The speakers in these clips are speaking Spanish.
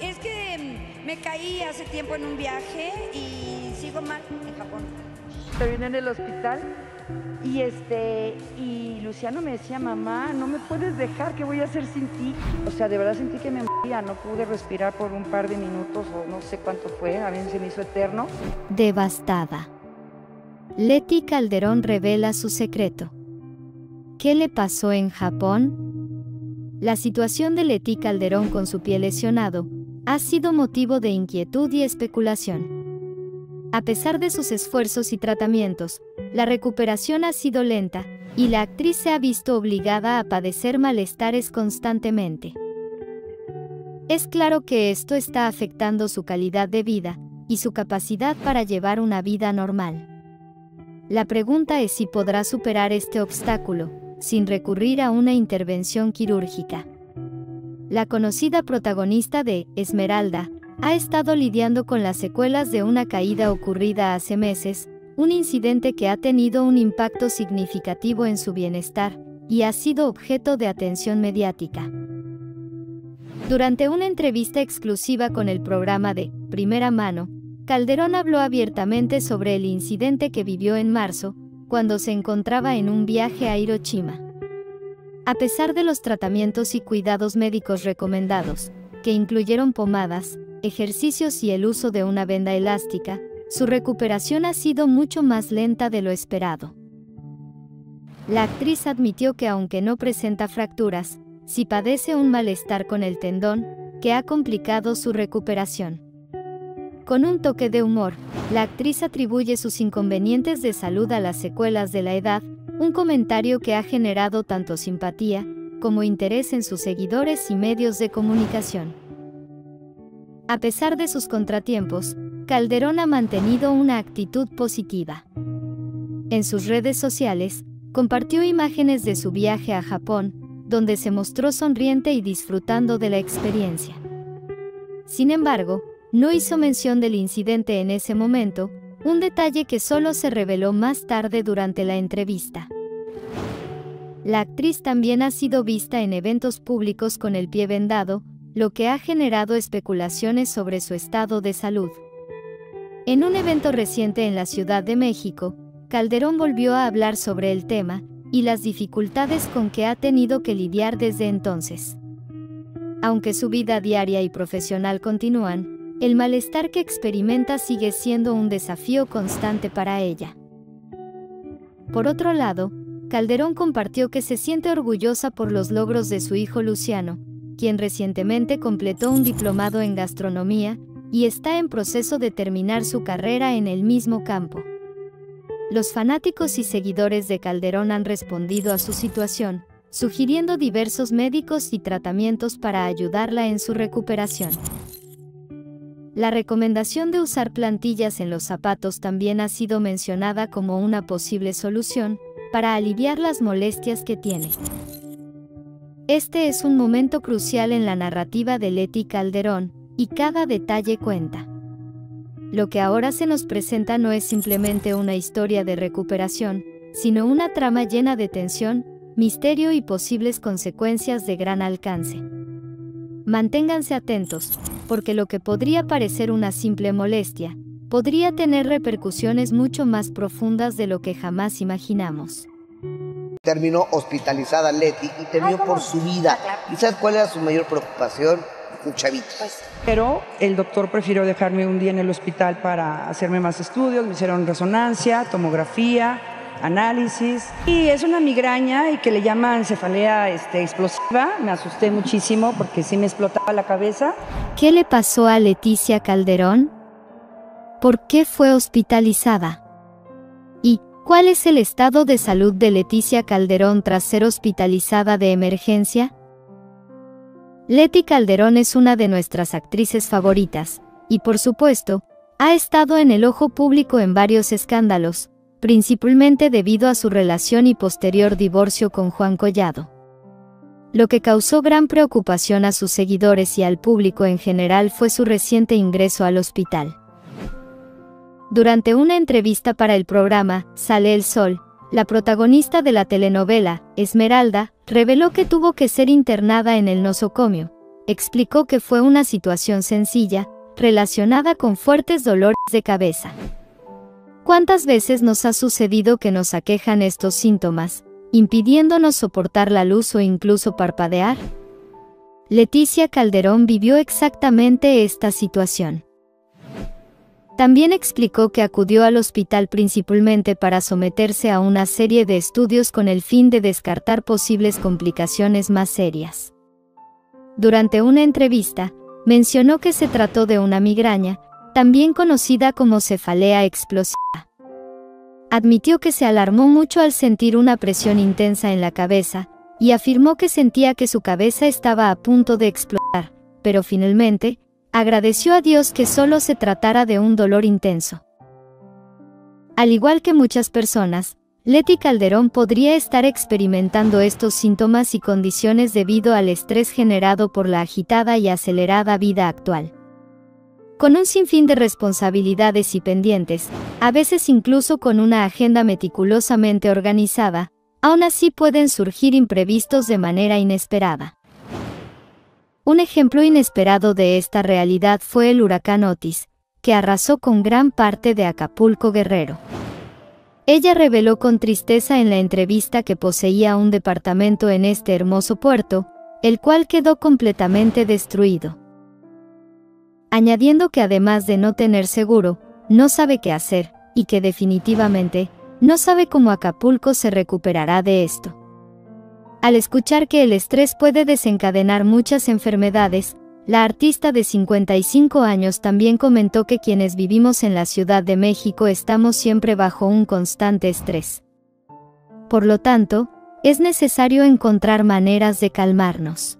Es que mm, me caí hace tiempo en un viaje y sigo mal en Japón. Estoy en el hospital y este y Luciano me decía, mamá, no me puedes dejar, ¿qué voy a hacer sin ti? O sea, de verdad sentí que me moría, no pude respirar por un par de minutos o no sé cuánto fue, a mí se me hizo eterno. Devastada. Leti Calderón revela su secreto. ¿Qué le pasó en Japón? La situación de Leti Calderón con su pie lesionado ha sido motivo de inquietud y especulación. A pesar de sus esfuerzos y tratamientos, la recuperación ha sido lenta y la actriz se ha visto obligada a padecer malestares constantemente. Es claro que esto está afectando su calidad de vida y su capacidad para llevar una vida normal. La pregunta es si podrá superar este obstáculo, sin recurrir a una intervención quirúrgica. La conocida protagonista de Esmeralda ha estado lidiando con las secuelas de una caída ocurrida hace meses, un incidente que ha tenido un impacto significativo en su bienestar y ha sido objeto de atención mediática. Durante una entrevista exclusiva con el programa de Primera Mano, Calderón habló abiertamente sobre el incidente que vivió en marzo, cuando se encontraba en un viaje a Hiroshima. A pesar de los tratamientos y cuidados médicos recomendados, que incluyeron pomadas, ejercicios y el uso de una venda elástica, su recuperación ha sido mucho más lenta de lo esperado. La actriz admitió que aunque no presenta fracturas, sí padece un malestar con el tendón, que ha complicado su recuperación. Con un toque de humor, la actriz atribuye sus inconvenientes de salud a las secuelas de la edad, un comentario que ha generado tanto simpatía como interés en sus seguidores y medios de comunicación. A pesar de sus contratiempos, Calderón ha mantenido una actitud positiva. En sus redes sociales, compartió imágenes de su viaje a Japón, donde se mostró sonriente y disfrutando de la experiencia. Sin embargo, no hizo mención del incidente en ese momento, un detalle que solo se reveló más tarde durante la entrevista. La actriz también ha sido vista en eventos públicos con el pie vendado, lo que ha generado especulaciones sobre su estado de salud. En un evento reciente en la Ciudad de México, Calderón volvió a hablar sobre el tema y las dificultades con que ha tenido que lidiar desde entonces. Aunque su vida diaria y profesional continúan, el malestar que experimenta sigue siendo un desafío constante para ella. Por otro lado, Calderón compartió que se siente orgullosa por los logros de su hijo Luciano, quien recientemente completó un diplomado en gastronomía y está en proceso de terminar su carrera en el mismo campo. Los fanáticos y seguidores de Calderón han respondido a su situación, sugiriendo diversos médicos y tratamientos para ayudarla en su recuperación. La recomendación de usar plantillas en los zapatos también ha sido mencionada como una posible solución para aliviar las molestias que tiene. Este es un momento crucial en la narrativa de Leti Calderón, y cada detalle cuenta. Lo que ahora se nos presenta no es simplemente una historia de recuperación, sino una trama llena de tensión, misterio y posibles consecuencias de gran alcance. Manténganse atentos, porque lo que podría parecer una simple molestia, podría tener repercusiones mucho más profundas de lo que jamás imaginamos. Terminó hospitalizada Leti y terminó por su vida. ¿Y sabes cuál era su mayor preocupación? Un chavito. Pues, pero el doctor prefirió dejarme un día en el hospital para hacerme más estudios, me hicieron resonancia, tomografía, análisis. Y es una migraña y que le llaman cefalea este, explosiva. Me asusté muchísimo porque sí me explotaba la cabeza. ¿Qué le pasó a Leticia Calderón? ¿Por qué fue hospitalizada? ¿Y cuál es el estado de salud de Leticia Calderón tras ser hospitalizada de emergencia? Leti Calderón es una de nuestras actrices favoritas, y por supuesto, ha estado en el ojo público en varios escándalos, principalmente debido a su relación y posterior divorcio con Juan Collado. Lo que causó gran preocupación a sus seguidores y al público en general fue su reciente ingreso al hospital. Durante una entrevista para el programa Sale el Sol, la protagonista de la telenovela, Esmeralda, reveló que tuvo que ser internada en el nosocomio, explicó que fue una situación sencilla, relacionada con fuertes dolores de cabeza. ¿Cuántas veces nos ha sucedido que nos aquejan estos síntomas, impidiéndonos soportar la luz o incluso parpadear? Leticia Calderón vivió exactamente esta situación. También explicó que acudió al hospital principalmente para someterse a una serie de estudios con el fin de descartar posibles complicaciones más serias. Durante una entrevista, mencionó que se trató de una migraña, también conocida como cefalea explosiva. Admitió que se alarmó mucho al sentir una presión intensa en la cabeza, y afirmó que sentía que su cabeza estaba a punto de explotar, pero finalmente, agradeció a Dios que solo se tratara de un dolor intenso. Al igual que muchas personas, Leti Calderón podría estar experimentando estos síntomas y condiciones debido al estrés generado por la agitada y acelerada vida actual. Con un sinfín de responsabilidades y pendientes, a veces incluso con una agenda meticulosamente organizada, aún así pueden surgir imprevistos de manera inesperada. Un ejemplo inesperado de esta realidad fue el huracán Otis, que arrasó con gran parte de Acapulco Guerrero. Ella reveló con tristeza en la entrevista que poseía un departamento en este hermoso puerto, el cual quedó completamente destruido. Añadiendo que además de no tener seguro, no sabe qué hacer, y que definitivamente, no sabe cómo Acapulco se recuperará de esto. Al escuchar que el estrés puede desencadenar muchas enfermedades, la artista de 55 años también comentó que quienes vivimos en la Ciudad de México estamos siempre bajo un constante estrés. Por lo tanto, es necesario encontrar maneras de calmarnos.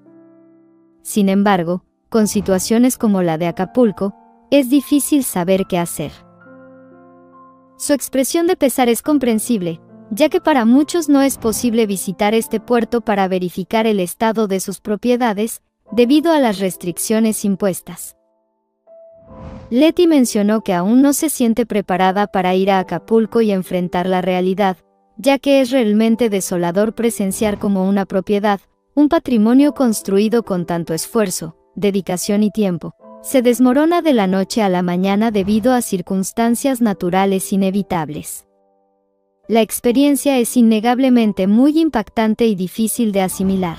Sin embargo, con situaciones como la de Acapulco, es difícil saber qué hacer. Su expresión de pesar es comprensible, ya que para muchos no es posible visitar este puerto para verificar el estado de sus propiedades, debido a las restricciones impuestas. Leti mencionó que aún no se siente preparada para ir a Acapulco y enfrentar la realidad, ya que es realmente desolador presenciar como una propiedad, un patrimonio construido con tanto esfuerzo, dedicación y tiempo, se desmorona de la noche a la mañana debido a circunstancias naturales inevitables. La experiencia es innegablemente muy impactante y difícil de asimilar.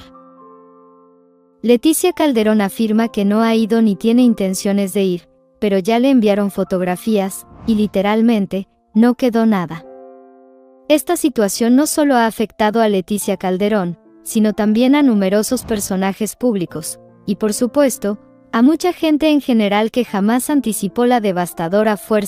Leticia Calderón afirma que no ha ido ni tiene intenciones de ir, pero ya le enviaron fotografías, y literalmente, no quedó nada. Esta situación no solo ha afectado a Leticia Calderón, sino también a numerosos personajes públicos, y por supuesto, a mucha gente en general que jamás anticipó la devastadora fuerza